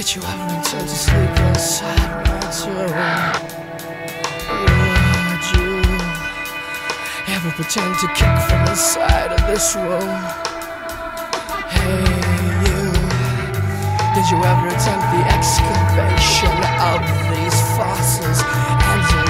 Did you ever intend to sleep inside my tomb? Would you ever pretend to kick from inside of this room? Hey, you. Did you ever attempt the excavation of these fossils?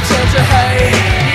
pretend to hate